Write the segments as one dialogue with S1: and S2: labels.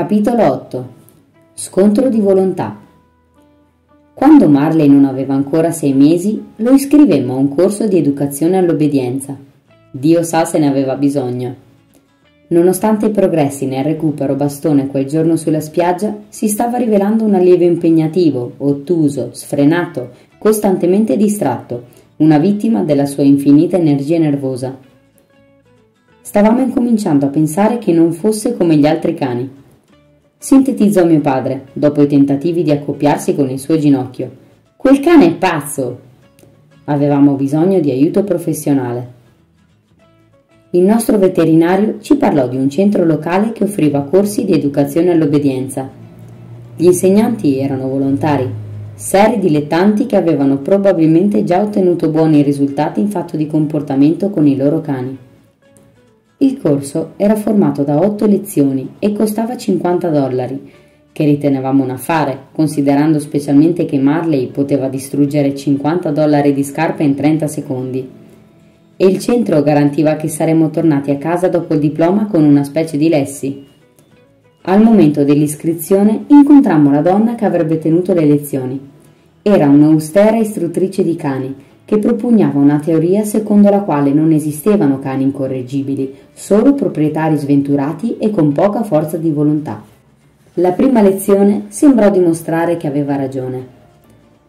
S1: Capitolo 8 Scontro di volontà Quando Marley non aveva ancora sei mesi, lo iscrivemmo a un corso di educazione all'obbedienza. Dio sa se ne aveva bisogno. Nonostante i progressi nel recupero bastone quel giorno sulla spiaggia, si stava rivelando un allievo impegnativo, ottuso, sfrenato, costantemente distratto, una vittima della sua infinita energia nervosa. Stavamo incominciando a pensare che non fosse come gli altri cani Sintetizzò mio padre, dopo i tentativi di accoppiarsi con il suo ginocchio. Quel cane è pazzo! Avevamo bisogno di aiuto professionale. Il nostro veterinario ci parlò di un centro locale che offriva corsi di educazione all'obbedienza. Gli insegnanti erano volontari, seri dilettanti che avevano probabilmente già ottenuto buoni risultati in fatto di comportamento con i loro cani. Il corso era formato da otto lezioni e costava 50 dollari, che ritenevamo un affare, considerando specialmente che Marley poteva distruggere 50 dollari di scarpe in 30 secondi. E il centro garantiva che saremmo tornati a casa dopo il diploma con una specie di lessi. Al momento dell'iscrizione incontrammo la donna che avrebbe tenuto le lezioni. Era un'austera istruttrice di cani che propugnava una teoria secondo la quale non esistevano cani incorreggibili, solo proprietari sventurati e con poca forza di volontà. La prima lezione sembrò dimostrare che aveva ragione.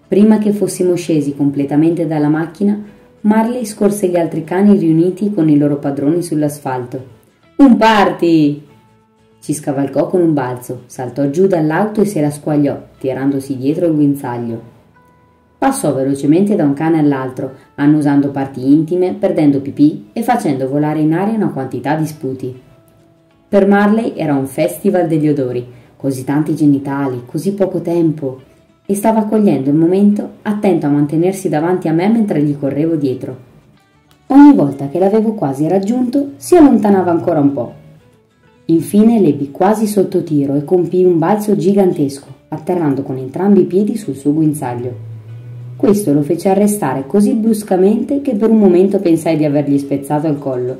S1: Prima che fossimo scesi completamente dalla macchina, Marley scorse gli altri cani riuniti con i loro padroni sull'asfalto. Un party! Ci scavalcò con un balzo, saltò giù dall'auto e se la squagliò, tirandosi dietro il guinzaglio. Passò velocemente da un cane all'altro, annusando parti intime, perdendo pipì e facendo volare in aria una quantità di sputi. Per Marley era un festival degli odori, così tanti genitali, così poco tempo, e stava cogliendo il momento, attento a mantenersi davanti a me mentre gli correvo dietro. Ogni volta che l'avevo quasi raggiunto, si allontanava ancora un po'. Infine l'ebbi quasi sotto tiro e compì un balzo gigantesco, atterrando con entrambi i piedi sul suo guinzaglio. Questo lo fece arrestare così bruscamente che per un momento pensai di avergli spezzato il collo.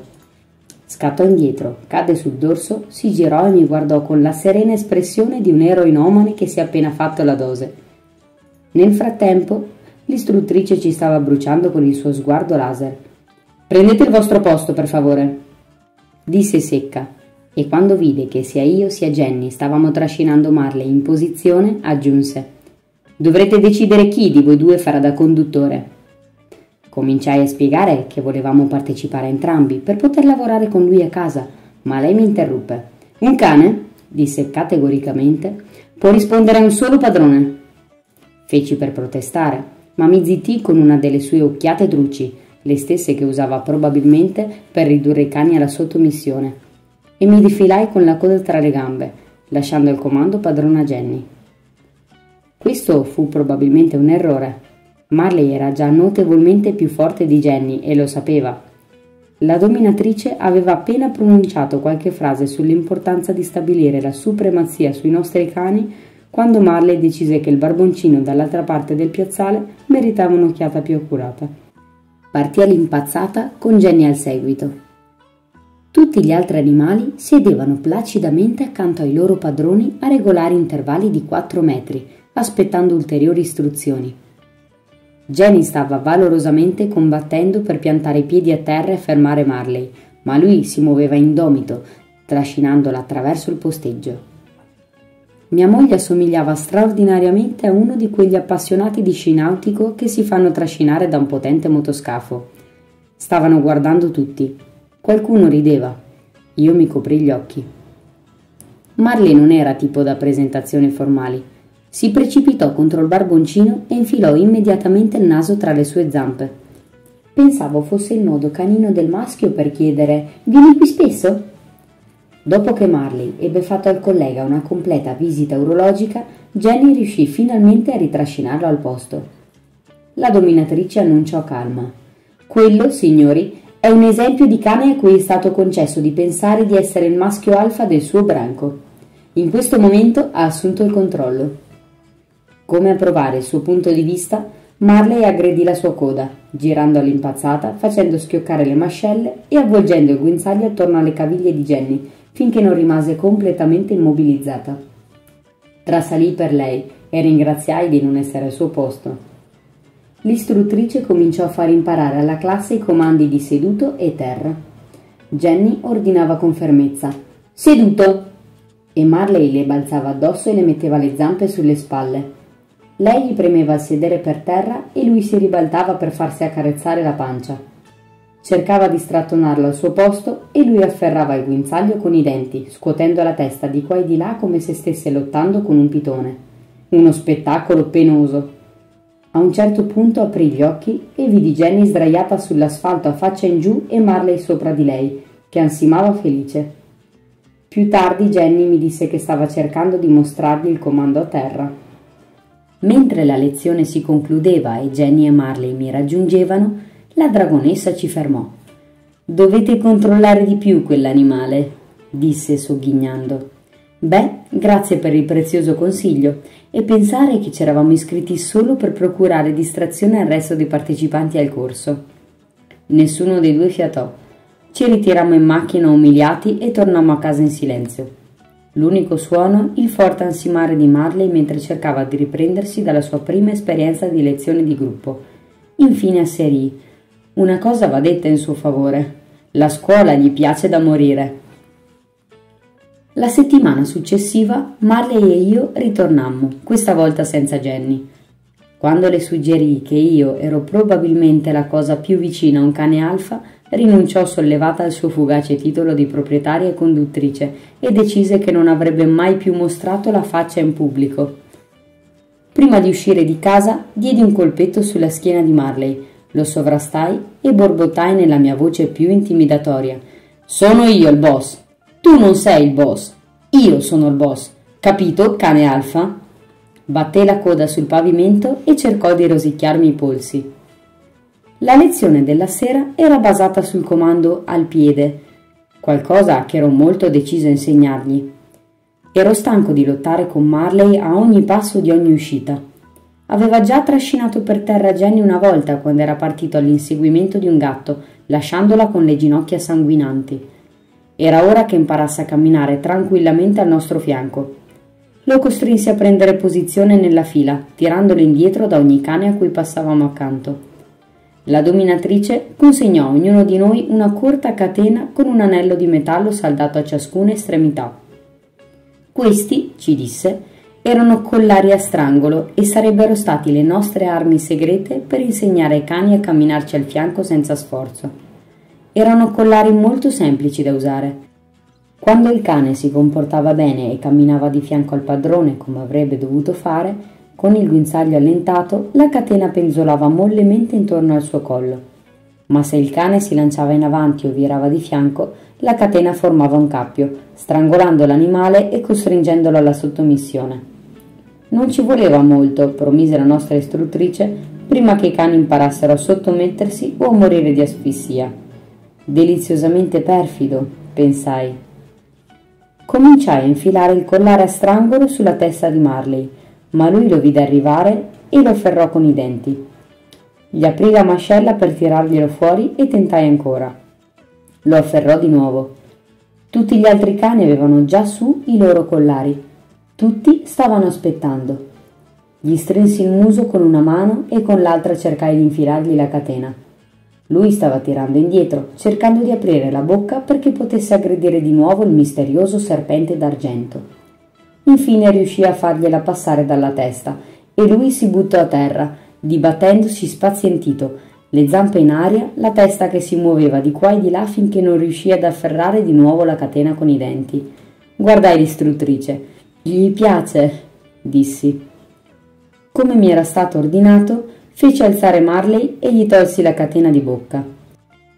S1: Scattò indietro, cadde sul dorso, si girò e mi guardò con la serena espressione di un eroinomane che si è appena fatto la dose. Nel frattempo, l'istruttrice ci stava bruciando con il suo sguardo laser. Prendete il vostro posto, per favore, disse secca, e quando vide che sia io sia Jenny stavamo trascinando Marley in posizione, aggiunse Dovrete decidere chi di voi due farà da conduttore. Cominciai a spiegare che volevamo partecipare entrambi per poter lavorare con lui a casa, ma lei mi interruppe. Un cane, disse categoricamente, può rispondere a un solo padrone. Feci per protestare, ma mi zittì con una delle sue occhiate druci, le stesse che usava probabilmente per ridurre i cani alla sottomissione, e mi defilai con la coda tra le gambe, lasciando il comando padrona Jenny. Questo fu probabilmente un errore. Marley era già notevolmente più forte di Jenny e lo sapeva. La dominatrice aveva appena pronunciato qualche frase sull'importanza di stabilire la supremazia sui nostri cani quando Marley decise che il barboncino dall'altra parte del piazzale meritava un'occhiata più accurata. Partì all'impazzata con Jenny al seguito. Tutti gli altri animali sedevano placidamente accanto ai loro padroni a regolari intervalli di 4 metri, aspettando ulteriori istruzioni. Jenny stava valorosamente combattendo per piantare i piedi a terra e fermare Marley, ma lui si muoveva indomito, trascinandola attraverso il posteggio. Mia moglie assomigliava straordinariamente a uno di quegli appassionati di sci nautico che si fanno trascinare da un potente motoscafo. Stavano guardando tutti. Qualcuno rideva. Io mi coprì gli occhi. Marley non era tipo da presentazioni formali. Si precipitò contro il barboncino e infilò immediatamente il naso tra le sue zampe. Pensavo fosse il modo canino del maschio per chiedere Vieni qui spesso? Dopo che Marley ebbe fatto al collega una completa visita urologica, Jenny riuscì finalmente a ritrascinarlo al posto. La dominatrice annunciò calma. Quello, signori, è un esempio di cane a cui è stato concesso di pensare di essere il maschio alfa del suo branco. In questo momento ha assunto il controllo. Come a provare il suo punto di vista, Marley aggredì la sua coda, girando all'impazzata, facendo schioccare le mascelle e avvolgendo il guinzaglio attorno alle caviglie di Jenny, finché non rimase completamente immobilizzata. Trasalì per lei e ringraziai di non essere al suo posto. L'istruttrice cominciò a far imparare alla classe i comandi di seduto e terra. Jenny ordinava con fermezza: Seduto! E Marley le balzava addosso e le metteva le zampe sulle spalle. Lei gli premeva il sedere per terra e lui si ribaltava per farsi accarezzare la pancia. Cercava di strattonarlo al suo posto e lui afferrava il guinzaglio con i denti, scuotendo la testa di qua e di là come se stesse lottando con un pitone. Uno spettacolo penoso. A un certo punto aprì gli occhi e vidi Jenny sdraiata sull'asfalto a faccia in giù e Marley sopra di lei, che ansimava felice. Più tardi Jenny mi disse che stava cercando di mostrargli il comando a terra. Mentre la lezione si concludeva e Jenny e Marley mi raggiungevano, la dragonessa ci fermò. Dovete controllare di più quell'animale, disse sogghignando. Beh, grazie per il prezioso consiglio e pensare che ci eravamo iscritti solo per procurare distrazione al resto dei partecipanti al corso. Nessuno dei due fiatò. Ci ritirammo in macchina umiliati e tornammo a casa in silenzio. L'unico suono, il forte ansimare di Marley mentre cercava di riprendersi dalla sua prima esperienza di lezione di gruppo. Infine asserì: Una cosa va detta in suo favore. La scuola gli piace da morire. La settimana successiva Marley e io ritornammo, questa volta senza Jenny. Quando le suggerì che io ero probabilmente la cosa più vicina a un cane alfa, rinunciò sollevata al suo fugace titolo di proprietaria e conduttrice e decise che non avrebbe mai più mostrato la faccia in pubblico. Prima di uscire di casa, diedi un colpetto sulla schiena di Marley, lo sovrastai e borbottai nella mia voce più intimidatoria. Sono io il boss. Tu non sei il boss, io sono il boss. Capito, cane alfa? Batté la coda sul pavimento e cercò di rosicchiarmi i polsi. La lezione della sera era basata sul comando al piede, qualcosa che ero molto deciso a insegnargli. Ero stanco di lottare con Marley a ogni passo di ogni uscita. Aveva già trascinato per terra Jenny una volta quando era partito all'inseguimento di un gatto, lasciandola con le ginocchia sanguinanti. Era ora che imparasse a camminare tranquillamente al nostro fianco. Lo costrinse a prendere posizione nella fila, tirandolo indietro da ogni cane a cui passavamo accanto. La dominatrice consegnò a ognuno di noi una corta catena con un anello di metallo saldato a ciascuna estremità. Questi, ci disse, erano collari a strangolo e sarebbero stati le nostre armi segrete per insegnare ai cani a camminarci al fianco senza sforzo. Erano collari molto semplici da usare. Quando il cane si comportava bene e camminava di fianco al padrone come avrebbe dovuto fare, con il guinzaglio allentato, la catena penzolava mollemente intorno al suo collo. Ma se il cane si lanciava in avanti o virava di fianco, la catena formava un cappio, strangolando l'animale e costringendolo alla sottomissione. Non ci voleva molto, promise la nostra istruttrice, prima che i cani imparassero a sottomettersi o a morire di asfissia. Deliziosamente perfido, pensai. Cominciai a infilare il collare a strangolo sulla testa di Marley, ma lui lo vide arrivare e lo afferrò con i denti. Gli aprì la mascella per tirarglielo fuori e tentai ancora. Lo afferrò di nuovo. Tutti gli altri cani avevano già su i loro collari. Tutti stavano aspettando. Gli strinsi il muso con una mano e con l'altra cercai di infilargli la catena. Lui stava tirando indietro, cercando di aprire la bocca perché potesse aggredire di nuovo il misterioso serpente d'argento. Infine riuscì a fargliela passare dalla testa e lui si buttò a terra, dibattendosi spazientito, le zampe in aria, la testa che si muoveva di qua e di là finché non riuscì ad afferrare di nuovo la catena con i denti. Guardai l'istruttrice. Gli piace, dissi. Come mi era stato ordinato, Fece alzare Marley e gli tolsi la catena di bocca.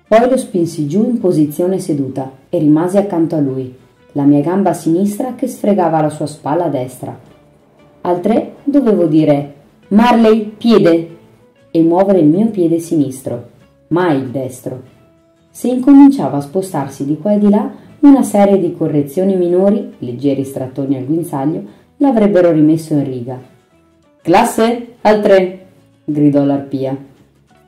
S1: Poi lo spinsi giù in posizione seduta e rimasi accanto a lui, la mia gamba sinistra che sfregava la sua spalla destra. Al tre dovevo dire Marley, piede! e muovere il mio piede sinistro, mai il destro. Se incominciava a spostarsi di qua e di là, una serie di correzioni minori, leggeri strattoni al guinzaglio, l'avrebbero rimesso in riga. Classe, al tre! gridò l'arpia.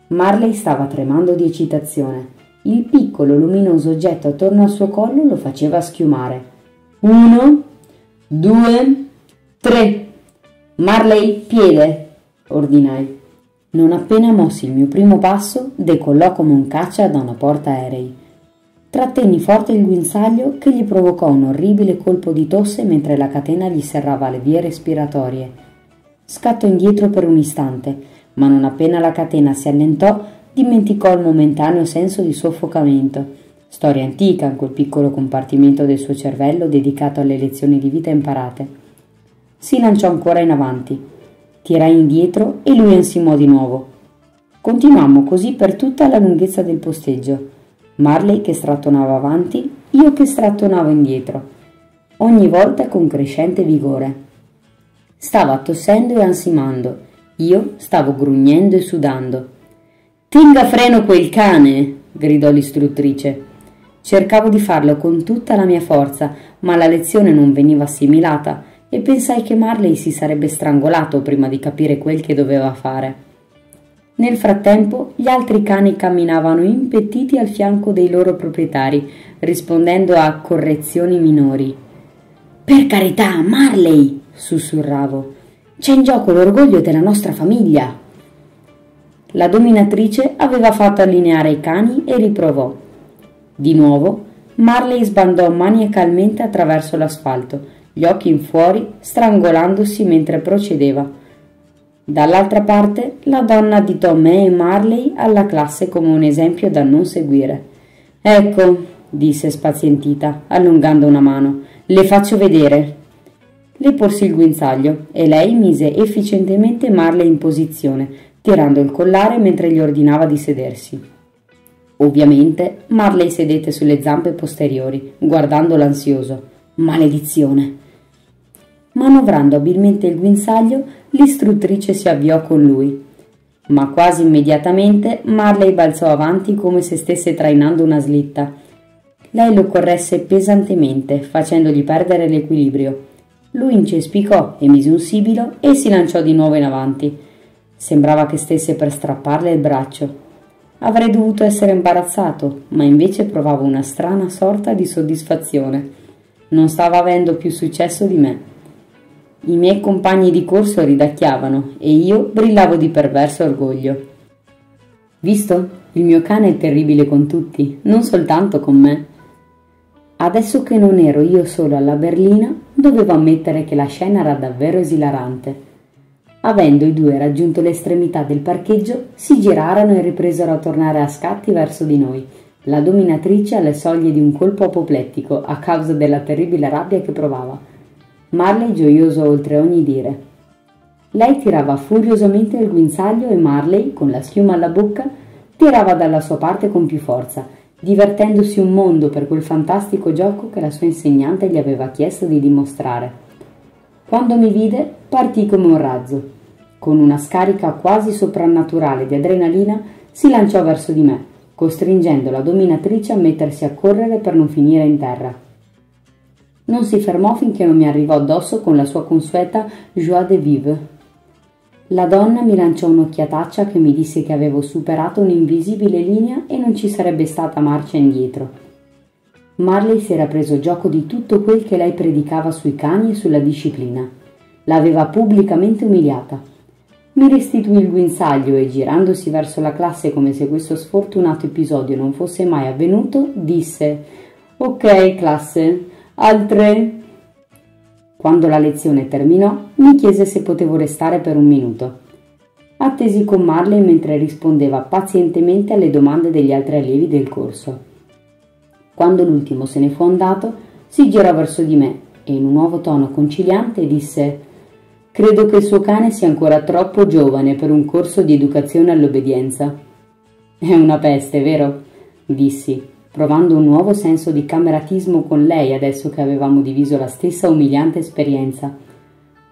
S1: Marley stava tremando di eccitazione. Il piccolo luminoso oggetto attorno al suo collo lo faceva schiumare. Uno, due, tre. Marley, piede, ordinai. Non appena mossi il mio primo passo, decollò come un caccia da una porta aerei. Trattenni forte il guinzaglio che gli provocò un orribile colpo di tosse mentre la catena gli serrava le vie respiratorie. Scattò indietro per un istante, ma non appena la catena si allentò, dimenticò il momentaneo senso di soffocamento. Storia antica in quel piccolo compartimento del suo cervello dedicato alle lezioni di vita imparate. Si lanciò ancora in avanti, tirai indietro e lui ansimò di nuovo. Continuammo così per tutta la lunghezza del posteggio. Marley che strattonava avanti, io che strattonavo indietro, ogni volta con crescente vigore. Stava tossendo e ansimando, io stavo grugnendo e sudando. Tenga freno quel cane! gridò l'istruttrice. Cercavo di farlo con tutta la mia forza, ma la lezione non veniva assimilata e pensai che Marley si sarebbe strangolato prima di capire quel che doveva fare. Nel frattempo gli altri cani camminavano impettiti al fianco dei loro proprietari, rispondendo a correzioni minori. Per carità, Marley! sussurravo. C'è in gioco l'orgoglio della nostra famiglia. La dominatrice aveva fatto allineare i cani e riprovò. Di nuovo, Marley sbandò maniacalmente attraverso l'asfalto, gli occhi in fuori, strangolandosi mentre procedeva. Dall'altra parte, la donna additò me e Marley alla classe come un esempio da non seguire. Ecco, disse spazientita, allungando una mano, le faccio vedere. Le porsi il guinzaglio e lei mise efficientemente Marley in posizione, tirando il collare mentre gli ordinava di sedersi. Ovviamente Marley sedette sulle zampe posteriori, guardando l'ansioso. Maledizione! Manovrando abilmente il guinzaglio, l'istruttrice si avviò con lui. Ma quasi immediatamente Marley balzò avanti come se stesse trainando una slitta. Lei lo corresse pesantemente, facendogli perdere l'equilibrio. Lui incespicò, emise un sibilo e si lanciò di nuovo in avanti. Sembrava che stesse per strapparle il braccio. Avrei dovuto essere imbarazzato, ma invece provavo una strana sorta di soddisfazione. Non stava avendo più successo di me. I miei compagni di corso ridacchiavano e io brillavo di perverso orgoglio. Visto? Il mio cane è terribile con tutti, non soltanto con me. Adesso che non ero io solo alla berlina, dovevo ammettere che la scena era davvero esilarante. Avendo i due raggiunto l'estremità del parcheggio, si girarono e ripresero a tornare a scatti verso di noi, la dominatrice alle soglie di un colpo apoplettico a causa della terribile rabbia che provava. Marley gioioso oltre ogni dire. Lei tirava furiosamente il guinzaglio e Marley, con la schiuma alla bocca, tirava dalla sua parte con più forza, divertendosi un mondo per quel fantastico gioco che la sua insegnante gli aveva chiesto di dimostrare. Quando mi vide, partì come un razzo. Con una scarica quasi soprannaturale di adrenalina, si lanciò verso di me, costringendo la dominatrice a mettersi a correre per non finire in terra. Non si fermò finché non mi arrivò addosso con la sua consueta joie de vivre. La donna mi lanciò un'occhiataccia che mi disse che avevo superato un'invisibile linea e non ci sarebbe stata marcia indietro. Marley si era preso gioco di tutto quel che lei predicava sui cani e sulla disciplina. L'aveva pubblicamente umiliata. Mi restituì il guinzaglio e, girandosi verso la classe come se questo sfortunato episodio non fosse mai avvenuto, disse Ok, classe, Altre... Quando la lezione terminò, mi chiese se potevo restare per un minuto. Attesi con Marley mentre rispondeva pazientemente alle domande degli altri allievi del corso. Quando l'ultimo se ne fu andato, si girò verso di me e in un nuovo tono conciliante disse Credo che il suo cane sia ancora troppo giovane per un corso di educazione all'obbedienza. È una peste, vero? dissi, provando un nuovo senso di cameratismo con lei adesso che avevamo diviso la stessa umiliante esperienza.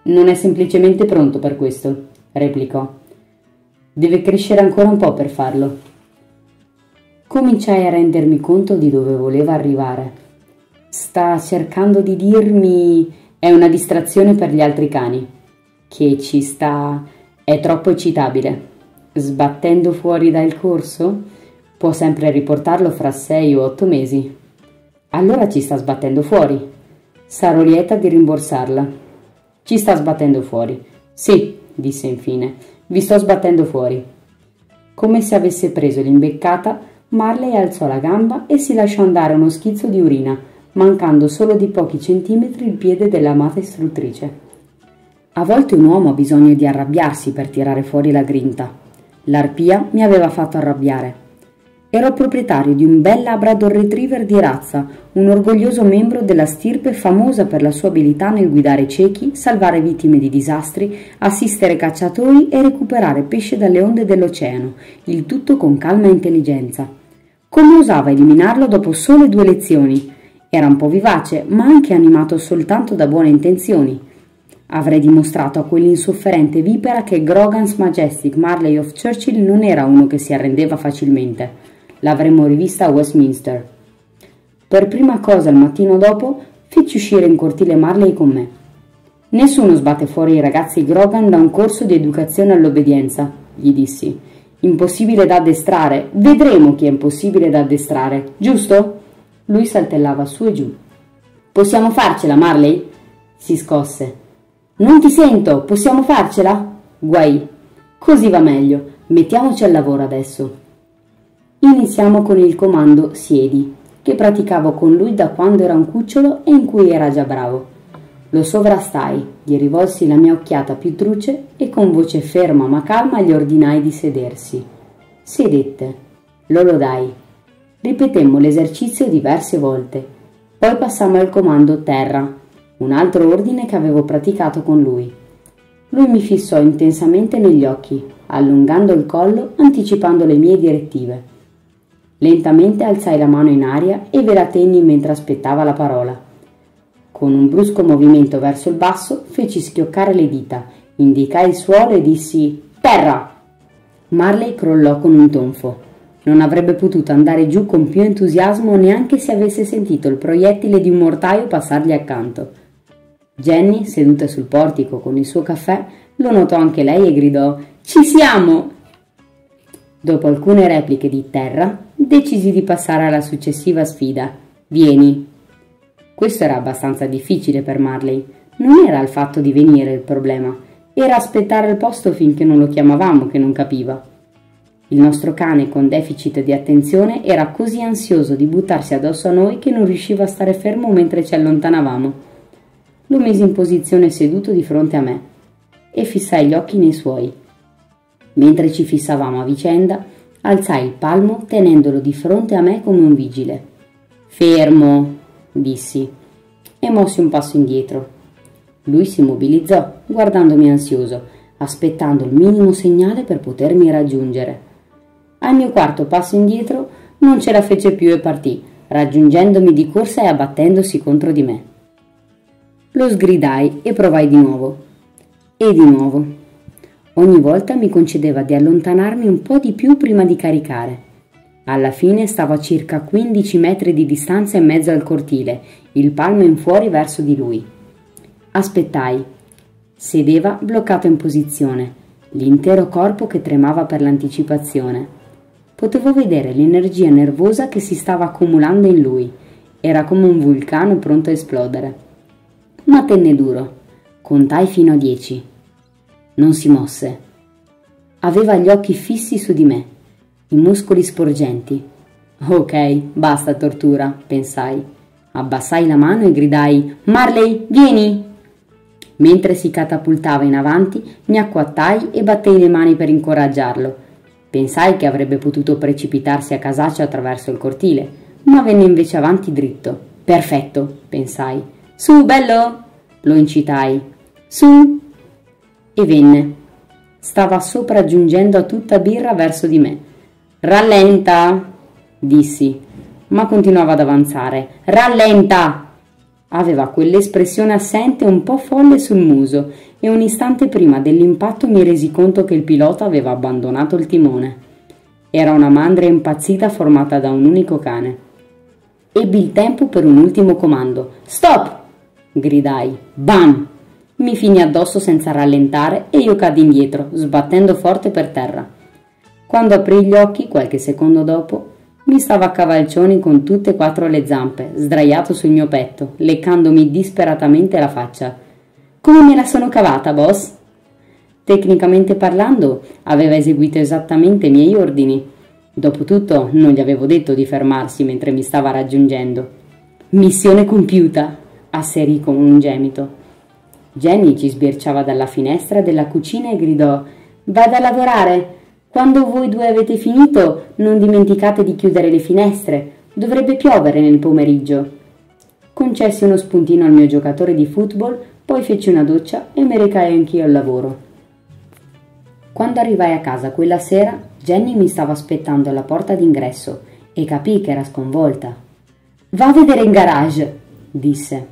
S1: Non è semplicemente pronto per questo, replicò. Deve crescere ancora un po' per farlo. Cominciai a rendermi conto di dove voleva arrivare. Sta cercando di dirmi è una distrazione per gli altri cani, che ci sta... è troppo eccitabile. Sbattendo fuori dal corso? Può sempre riportarlo fra sei o otto mesi. Allora ci sta sbattendo fuori. Sarò lieta di rimborsarla. Ci sta sbattendo fuori. Sì, disse infine, vi sto sbattendo fuori. Come se avesse preso l'imbeccata, Marley alzò la gamba e si lasciò andare uno schizzo di urina, mancando solo di pochi centimetri il piede dell'amata istruttrice. A volte un uomo ha bisogno di arrabbiarsi per tirare fuori la grinta. L'arpia mi aveva fatto arrabbiare. Ero proprietario di un bel Labrador Retriever di razza, un orgoglioso membro della stirpe famosa per la sua abilità nel guidare ciechi, salvare vittime di disastri, assistere cacciatori e recuperare pesce dalle onde dell'oceano, il tutto con calma e intelligenza. Come osava eliminarlo dopo sole due lezioni? Era un po' vivace, ma anche animato soltanto da buone intenzioni. Avrei dimostrato a quell'insofferente vipera che Grogan's Majestic Marley of Churchill non era uno che si arrendeva facilmente. L'avremmo rivista a Westminster. Per prima cosa il mattino dopo feci uscire in cortile Marley con me. Nessuno sbatte fuori i ragazzi Grogan da un corso di educazione all'obbedienza, gli dissi. Impossibile da addestrare. Vedremo chi è impossibile da addestrare, giusto? Lui saltellava su e giù. Possiamo farcela, Marley? Si scosse. Non ti sento, possiamo farcela? Guai. Così va meglio. Mettiamoci al lavoro adesso. Iniziamo con il comando siedi, che praticavo con lui da quando era un cucciolo e in cui era già bravo. Lo sovrastai, gli rivolsi la mia occhiata più truce e con voce ferma ma calma gli ordinai di sedersi. Sedette. Lo lodai. Ripetemmo l'esercizio diverse volte. Poi passammo al comando terra, un altro ordine che avevo praticato con lui. Lui mi fissò intensamente negli occhi, allungando il collo, anticipando le mie direttive. Lentamente alzai la mano in aria e ve la tenni mentre aspettava la parola. Con un brusco movimento verso il basso feci schioccare le dita, indicai il suolo e dissi Terra! Marley crollò con un tonfo. Non avrebbe potuto andare giù con più entusiasmo neanche se avesse sentito il proiettile di un mortaio passargli accanto. Jenny, seduta sul portico con il suo caffè, lo notò anche lei e gridò Ci siamo! Dopo alcune repliche di terra, decisi di passare alla successiva sfida. Vieni. Questo era abbastanza difficile per Marley. Non era il fatto di venire il problema, era aspettare il posto finché non lo chiamavamo che non capiva. Il nostro cane con deficit di attenzione era così ansioso di buttarsi addosso a noi che non riusciva a stare fermo mentre ci allontanavamo. Lo misi in posizione seduto di fronte a me e fissai gli occhi nei suoi. Mentre ci fissavamo a vicenda, alzai il palmo tenendolo di fronte a me come un vigile. Fermo, dissi, e mossi un passo indietro. Lui si mobilizzò, guardandomi ansioso, aspettando il minimo segnale per potermi raggiungere. Al mio quarto passo indietro non ce la fece più e partì, raggiungendomi di corsa e abbattendosi contro di me. Lo sgridai e provai di nuovo. E di nuovo. Ogni volta mi concedeva di allontanarmi un po' di più prima di caricare. Alla fine stavo a circa 15 metri di distanza in mezzo al cortile, il palmo in fuori verso di lui. Aspettai. Sedeva bloccato in posizione, l'intero corpo che tremava per l'anticipazione. Potevo vedere l'energia nervosa che si stava accumulando in lui. Era come un vulcano pronto a esplodere. Ma tenne duro. Contai fino a dieci. Non si mosse. Aveva gli occhi fissi su di me, i muscoli sporgenti. Ok, basta tortura, pensai. Abbassai la mano e gridai Marley, vieni! Mentre si catapultava in avanti, mi acquattai e battei le mani per incoraggiarlo. Pensai che avrebbe potuto precipitarsi a casaccio attraverso il cortile, ma venne invece avanti dritto. Perfetto, pensai. Su, bello! Lo incitai. Su! e venne. Stava sopraggiungendo a tutta birra verso di me. Rallenta! dissi, ma continuava ad avanzare. Rallenta! Aveva quell'espressione assente un po' folle sul muso e un istante prima dell'impatto mi resi conto che il pilota aveva abbandonato il timone. Era una mandria impazzita formata da un unico cane. Ebbi il tempo per un ultimo comando. Stop! Gridai. Bam! Mi finì addosso senza rallentare e io caddi indietro, sbattendo forte per terra. Quando aprì gli occhi, qualche secondo dopo, Mi stava a cavalcioni con tutte e quattro le zampe, sdraiato sul mio petto, leccandomi disperatamente la faccia. Come me la sono cavata, boss? Tecnicamente parlando, aveva eseguito esattamente i miei ordini. Dopotutto, non gli avevo detto di fermarsi mentre mi stava raggiungendo. Missione compiuta, asserì con un gemito. Jenny ci sbirciava dalla finestra della cucina e gridò Vada a lavorare. Quando voi due avete finito, non dimenticate di chiudere le finestre. Dovrebbe piovere nel pomeriggio. Concessi uno spuntino al mio giocatore di football, poi feci una doccia e mi recai anch'io al lavoro. Quando arrivai a casa quella sera, Jenny mi stava aspettando alla porta d'ingresso e capii che era sconvolta. Va a vedere in garage, disse.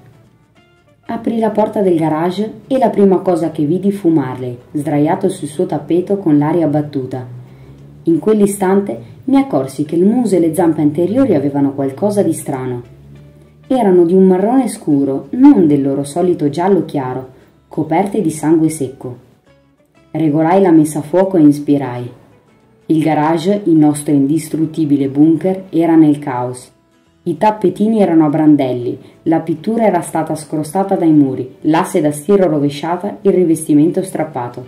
S1: Aprì la porta del garage e la prima cosa che vidi fu Marley, sdraiato sul suo tappeto con l'aria battuta. In quell'istante mi accorsi che il muso e le zampe anteriori avevano qualcosa di strano. Erano di un marrone scuro, non del loro solito giallo chiaro, coperte di sangue secco. Regolai la messa a fuoco e inspirai. Il garage, il nostro indistruttibile bunker, era nel caos. I tappetini erano a brandelli, la pittura era stata scrostata dai muri, l'asse da stiro rovesciata, il rivestimento strappato.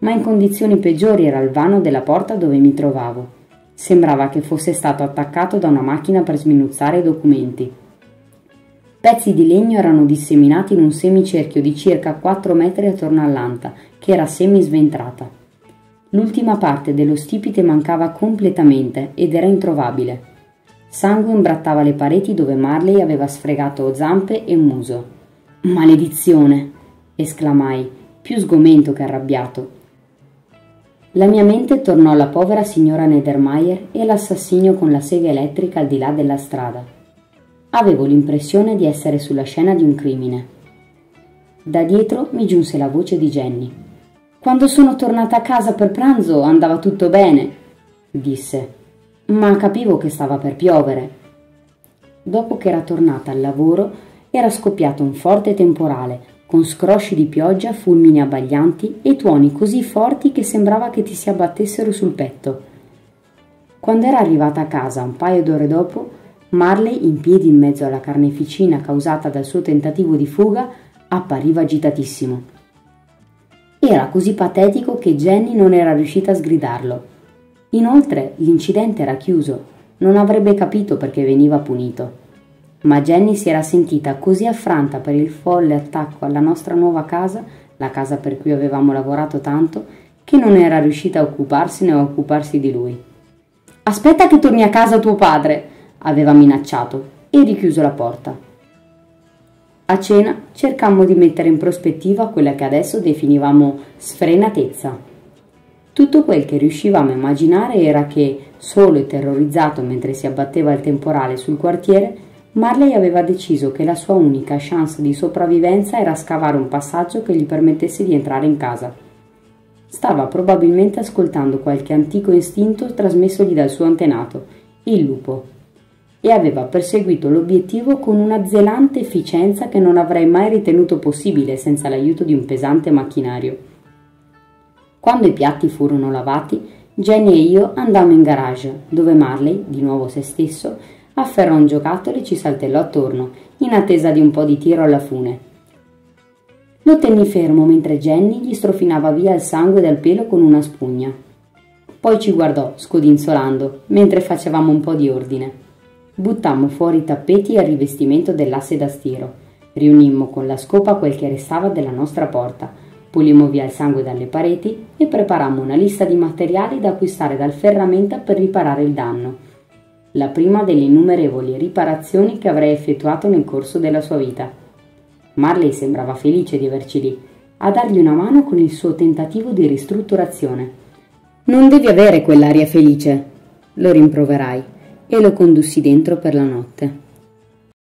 S1: Ma in condizioni peggiori era il vano della porta dove mi trovavo. Sembrava che fosse stato attaccato da una macchina per sminuzzare i documenti. Pezzi di legno erano disseminati in un semicerchio di circa 4 metri attorno all'anta, che era semi-sventrata. L'ultima parte dello stipite mancava completamente ed era introvabile. Sangue imbrattava le pareti dove Marley aveva sfregato zampe e muso. Maledizione! esclamai, più sgomento che arrabbiato. La mia mente tornò alla povera signora Nedermeyer e all'assassinio con la sega elettrica al di là della strada. Avevo l'impressione di essere sulla scena di un crimine. Da dietro mi giunse la voce di Jenny. Quando sono tornata a casa per pranzo andava tutto bene, disse ma capivo che stava per piovere. Dopo che era tornata al lavoro, era scoppiato un forte temporale, con scrosci di pioggia, fulmini abbaglianti e tuoni così forti che sembrava che ti si abbattessero sul petto. Quando era arrivata a casa un paio d'ore dopo, Marley, in piedi in mezzo alla carneficina causata dal suo tentativo di fuga, appariva agitatissimo. Era così patetico che Jenny non era riuscita a sgridarlo. Inoltre l'incidente era chiuso, non avrebbe capito perché veniva punito. Ma Jenny si era sentita così affranta per il folle attacco alla nostra nuova casa, la casa per cui avevamo lavorato tanto, che non era riuscita a occuparsene o a occuparsi di lui. Aspetta che torni a casa tuo padre, aveva minacciato e richiuso la porta. A cena cercammo di mettere in prospettiva quella che adesso definivamo sfrenatezza tutto quel che riuscivamo a immaginare era che, solo e terrorizzato mentre si abbatteva il temporale sul quartiere, Marley aveva deciso che la sua unica chance di sopravvivenza era scavare un passaggio che gli permettesse di entrare in casa. Stava probabilmente ascoltando qualche antico istinto trasmessogli dal suo antenato, il lupo, e aveva perseguito l'obiettivo con una zelante efficienza che non avrei mai ritenuto possibile senza l'aiuto di un pesante macchinario. Quando i piatti furono lavati, Jenny e io andammo in garage, dove Marley, di nuovo se stesso, afferrò un giocattolo e ci saltellò attorno, in attesa di un po' di tiro alla fune. Lo tenni fermo mentre Jenny gli strofinava via il sangue dal pelo con una spugna. Poi ci guardò, scodinzolando, mentre facevamo un po' di ordine. Buttammo fuori i tappeti e il rivestimento dell'asse da stiro. Riunimmo con la scopa quel che restava della nostra porta Pulimmo via il sangue dalle pareti e preparammo una lista di materiali da acquistare dal ferramenta per riparare il danno. La prima delle innumerevoli riparazioni che avrei effettuato nel corso della sua vita. Marley sembrava felice di averci lì, a dargli una mano con il suo tentativo di ristrutturazione. Non devi avere quell'aria felice, lo rimproverai e lo condussi dentro per la notte.